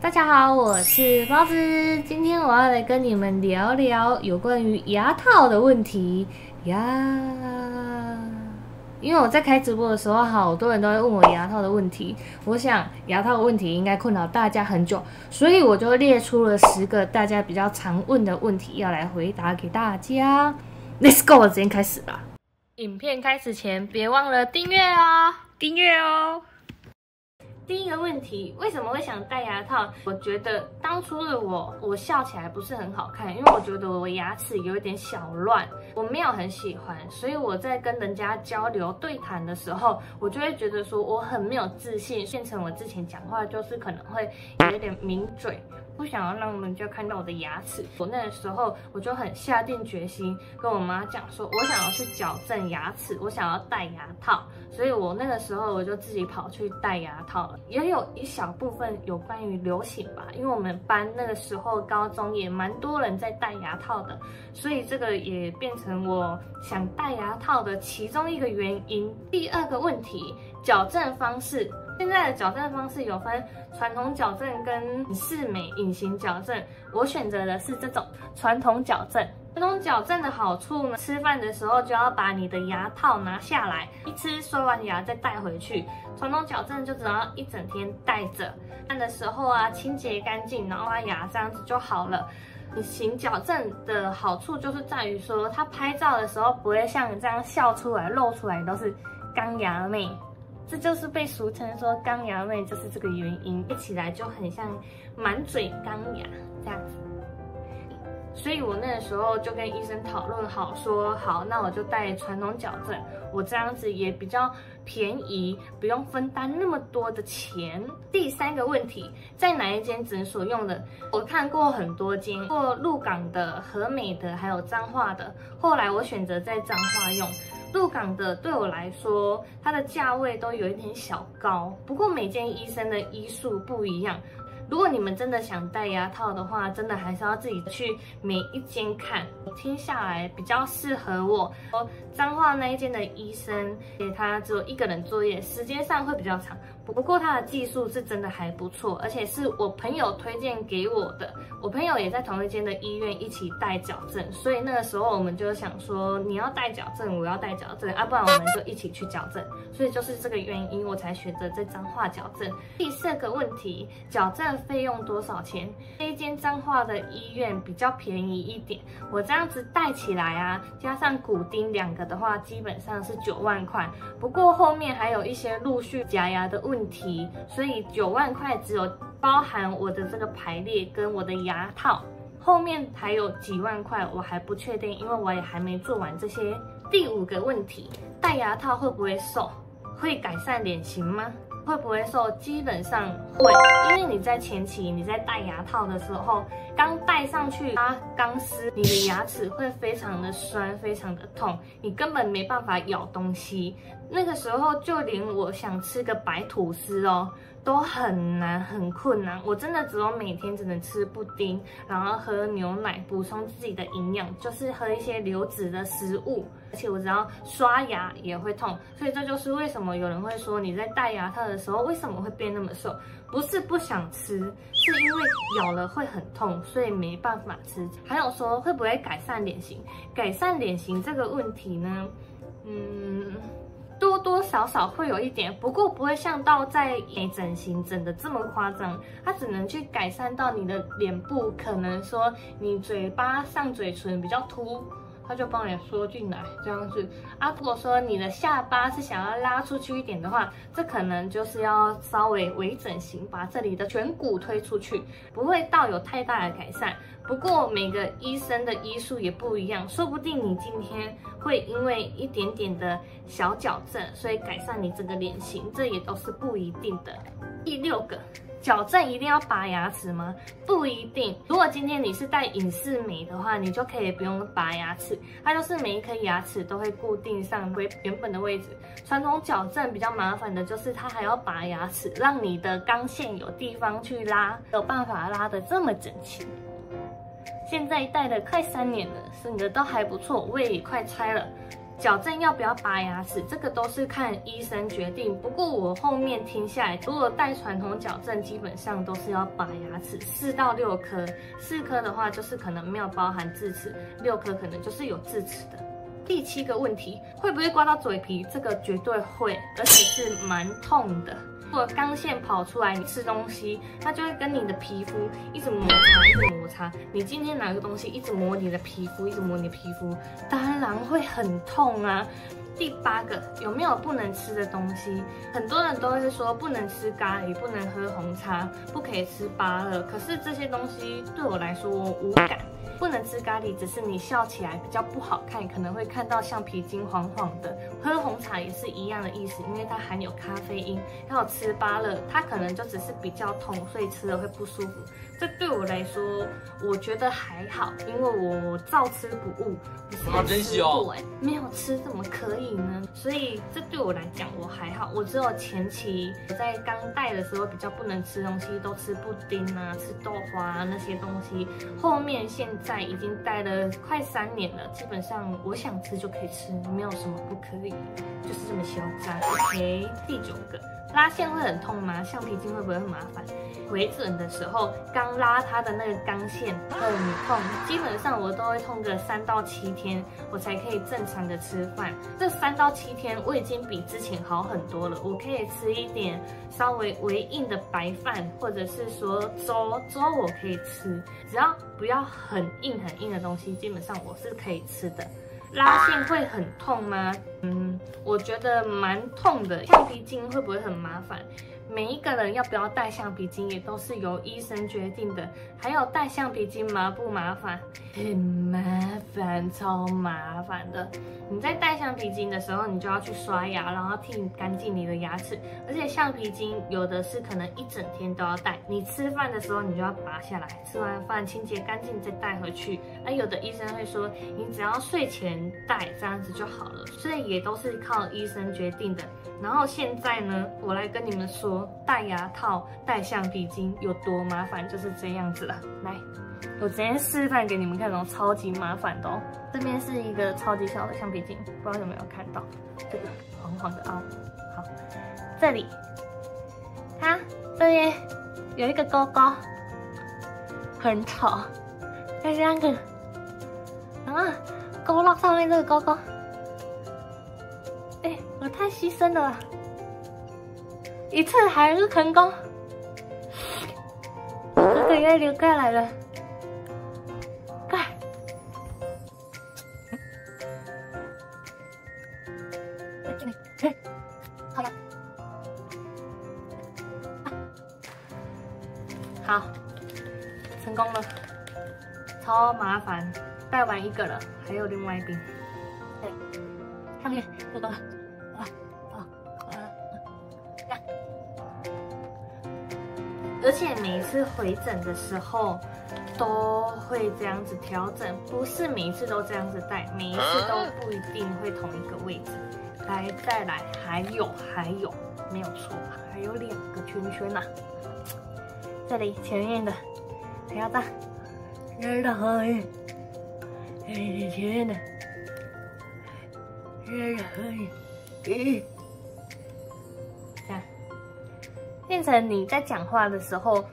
大家好，我是包子，今天我要来跟你们聊聊有关于牙套的问题呀。因为我在开直播的时候，好多人都会问我牙套的问题。我想牙套的问题应该困扰大家很久，所以我就列出了十个大家比较常问的问题，要来回答给大家。Let's go，我直接开始吧。影片开始前，别忘了订阅哦，订阅哦。第一个问题，为什么会想戴牙套？我觉得当初的我，我笑起来不是很好看，因为我觉得我牙齿有一点小乱，我没有很喜欢，所以我在跟人家交流对谈的时候，我就会觉得说我很没有自信，变成我之前讲话就是可能会有一点抿嘴。不想要让人家看到我的牙齿，我那个时候我就很下定决心跟我妈讲说，我想要去矫正牙齿，我想要戴牙套，所以我那个时候我就自己跑去戴牙套了。也有一小部分有关于流行吧，因为我们班那个时候高中也蛮多人在戴牙套的，所以这个也变成我想戴牙套的其中一个原因。第二个问题，矫正方式。现在的矫正方式有分传统矫正跟隐适美隐形矫正，我选择的是这种传统矫正。传统矫正的好处呢，吃饭的时候就要把你的牙套拿下来，一吃刷完牙再戴回去。传统矫正就只要一整天戴着，看的时候啊清洁干净，然后把牙这样子就好了。隐形矫正的好处就是在于说，它拍照的时候不会像这样笑出来露出来都是钢牙妹。这就是被俗称说钢牙妹，就是这个原因，一起来就很像满嘴钢牙这样子。所以我那个时候就跟医生讨论好，说好，那我就戴传统矫正，我这样子也比较便宜，不用分担那么多的钱。第三个问题，在哪一间诊所用的？我看过很多间，过鹿港的、和美的，还有彰化的，后来我选择在彰化用。鹿港的对我来说，它的价位都有一点小高。不过每间医生的医术不一样。如果你们真的想戴牙套的话，真的还是要自己去每一间看。我听下来比较适合我。脏话那一间的医生，给他只有一个人作业，时间上会比较长。不过他的技术是真的还不错，而且是我朋友推荐给我的。我朋友也在同一间的医院一起戴矫正，所以那个时候我们就想说，你要戴矫正，我要戴矫正，啊，不然我们就一起去矫正。所以就是这个原因，我才选择这张画矫正。第四个问题，矫正费用多少钱？这一间彰化的医院比较便宜一点，我这样子戴起来啊，加上骨钉两个的话，基本上是九万块。不过后面还有一些陆续假牙的问。问题，所以九万块只有包含我的这个排列跟我的牙套，后面还有几万块我还不确定，因为我也还没做完这些。第五个问题，戴牙套会不会瘦？会改善脸型吗？会不会瘦？基本上会，因为你在前期你在戴牙套的时候，刚戴上去它钢丝，你的牙齿会非常的酸，非常的痛，你根本没办法咬东西。那个时候，就连我想吃个白吐司哦，都很难，很困难。我真的只有每天只能吃布丁，然后喝牛奶补充自己的营养，就是喝一些流质的食物。而且我只要刷牙也会痛，所以这就是为什么有人会说你在戴牙套的时候为什么会变那么瘦？不是不想吃，是因为咬了会很痛，所以没办法吃。还有说会不会改善脸型？改善脸型这个问题呢？嗯。多多少少会有一点，不过不会像到在整形整的这么夸张，它只能去改善到你的脸部，可能说你嘴巴上嘴唇比较凸。他就帮你缩进来，这样子啊。如果说你的下巴是想要拉出去一点的话，这可能就是要稍微微整形，把这里的颧骨推出去，不会到有太大的改善。不过每个医生的医术也不一样，说不定你今天会因为一点点的小矫正，所以改善你整个脸型，这也都是不一定的。第六个。矫正一定要拔牙齿吗？不一定。如果今天你是戴隐适美的话，你就可以不用拔牙齿，它就是每一颗牙齿都会固定上回原本的位置。传统矫正比较麻烦的就是它还要拔牙齿，让你的钢线有地方去拉，有办法拉的这么整齐。现在戴了快三年了，整个都还不错，胃也快拆了。矫正要不要拔牙齿，这个都是看医生决定。不过我后面听下来，如果戴传统矫正，基本上都是要拔牙齿，四到六颗。四颗的话，就是可能没有包含智齿；六颗可能就是有智齿的。第七个问题，会不会刮到嘴皮？这个绝对会，而且是蛮痛的。如果钢线跑出来，你吃东西，它就会跟你的皮肤一直摩擦，一直摩擦。你今天拿个东西一直磨你的皮肤，一直磨你的皮肤，当然会很痛啊。第八个，有没有不能吃的东西？很多人都是说不能吃咖喱，不能喝红茶，不可以吃芭乐。可是这些东西对我来说无感。不能吃咖喱，只是你笑起来比较不好看，可能会看到橡皮筋黄黄的。喝红茶也是一样的意思，因为它含有咖啡因。还有吃芭乐，它可能就只是比较痛，所以吃了会不舒服。这对我来说，我觉得还好，因为我照吃不误。好珍惜哦，没有吃怎么可以呢？所以这对我来讲我还好，我只有前期我在刚带的时候比较不能吃东西，都吃布丁啊、吃豆花啊那些东西。后面现在已经待了快三年了，基本上我想吃就可以吃，没有什么不可以，就是这么嚣张。OK，第九个。拉线会很痛吗？橡皮筋会不会很麻烦？回诊的时候刚拉它的那个钢线很痛，基本上我都会痛个三到七天，我才可以正常的吃饭。这三到七天我已经比之前好很多了，我可以吃一点稍微微硬的白饭，或者是说粥，粥我可以吃，只要不要很硬很硬的东西，基本上我是可以吃的。拉线会很痛吗？嗯，我觉得蛮痛的。橡皮筋会不会很麻烦？每一个人要不要戴橡皮筋也都是由医生决定的。还有戴橡皮筋麻不麻烦？很麻烦，超麻烦的。你在戴橡皮筋的时候，你就要去刷牙，然后剃干净你的牙齿。而且橡皮筋有的是可能一整天都要戴。你吃饭的时候，你就要拔下来，吃完饭清洁干净再带回去。而有的医生会说，你只要睡前戴这样子就好了。所以也都是靠医生决定的。然后现在呢，我来跟你们说，戴牙套、戴橡皮筋有多麻烦，就是这样子了。来，我直接示范给你们看哦，超级麻烦的哦。这边是一个超级小的橡皮筋，不知道有没有看到这个黄黄的凹。好，这里，它这边有一个勾勾，很丑，就这样子。啊，勾到上面这个勾勾。太牺牲了，一次还是成功，这个也留下来了，快，好。了，好，成功了，超麻烦，带完一个了，还有另外一边，对，上面这个。啊啊啊！来而且每一次回诊的时候都会这样子调整，不是每一次都这样子戴，每一次都不一定会同一个位置。来，再来，还有还有，没有错，还有两个圈圈呐。这里前面的还要大，这的后面，这里前面的，这的后面，咦。变成你在讲话的时候，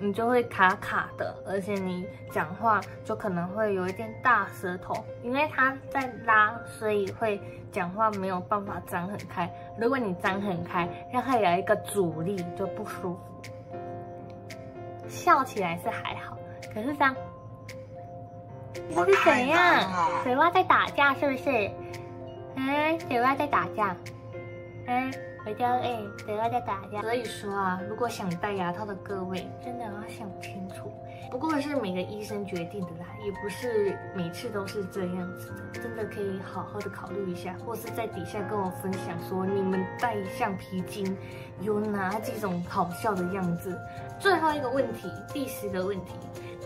你就会卡卡的，而且你讲话就可能会有一点大舌头，因为它在拉，所以会讲话没有办法张很开。如果你张很开，让它有一个阻力就不舒服。笑起来是还好，可是这样，是怎样？嘴巴在打架是不是？嗯，嘴巴在打架，嗯。回家哎，等下再打架。所以说啊，如果想戴牙套的各位，真的要想清楚。不过是每个医生决定的啦，也不是每次都是这样子的。真的可以好好的考虑一下，或是在底下跟我分享说，你们戴橡皮筋有哪几种好笑的样子。最后一个问题，第十个问题，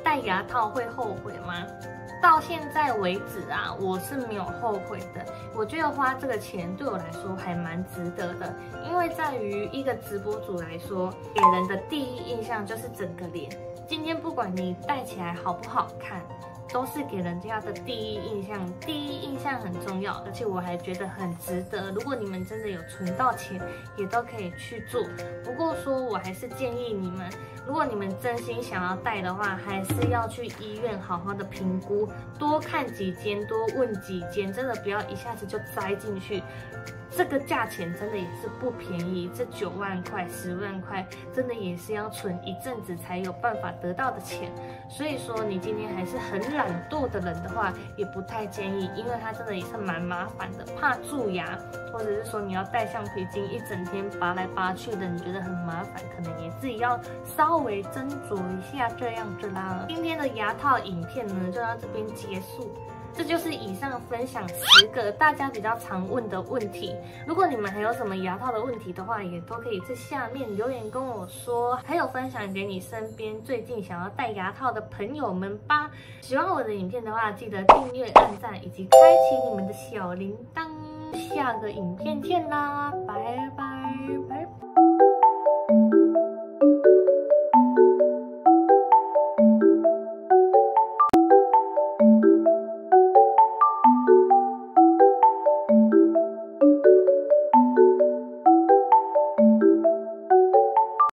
戴牙套会后悔吗？到现在为止啊，我是没有后悔的。我觉得花这个钱对我来说还蛮值得的，因为在于一个直播主来说，给人的第一印象就是整个脸。今天不管你戴起来好不好看，都是给人家的第一印象，第一印象很重要，而且我还觉得很值得。如果你们真的有存到钱，也都可以去做。不过说，我还是建议你们，如果你们真心想要戴的话，还是要去医院好好的评估，多看几间，多问几间，真的不要一下子就栽进去。这个价钱真的也是不便宜，这九万块、十万块，真的也是要存一阵子才有办法得到的钱。所以说，你今天还是很懒懒惰的人的话，也不太建议，因为它真的也是蛮麻烦的，怕蛀牙，或者是说你要戴橡皮筋一整天拔来拔去的，你觉得很麻烦，可能也自己要稍微斟酌一下这样子啦。今天的牙套影片呢，就到这边结束。这就是以上分享十个大家比较常问的问题。如果你们还有什么牙套的问题的话，也都可以在下面留言跟我说，还有分享给你身边最近想要戴牙套的朋友们吧。喜欢我的影片的话，记得订阅、按赞以及开启你们的小铃铛。下个影片见啦，拜拜拜拜。